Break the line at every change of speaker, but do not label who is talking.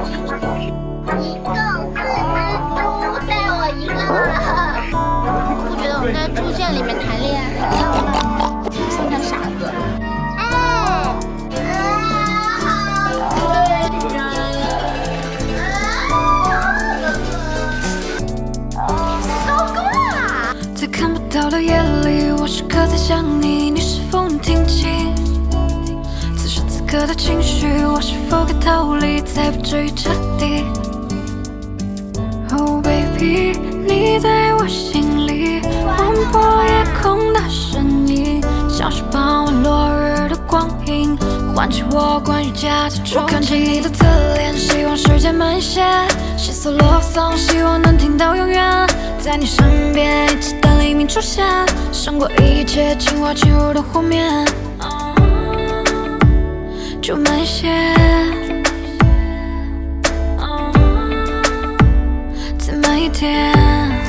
一个四只猪带我一个，不觉得我们在猪圈里面谈恋爱很像？个傻子。
在看不到的夜里，我时刻在想你，你是否能听清？此刻的情绪，我是否该逃离，才不至于彻底？Oh baby，你在我心里，划破夜空的声音，像是傍晚落日的光影，唤起我关于家的憧憬。我看着你的侧脸，希望时间慢些，细诉落丧，希望能听到永远。在你身边，一起等黎明出现，胜过一切情话侵入的湖面。就慢些，再慢一点。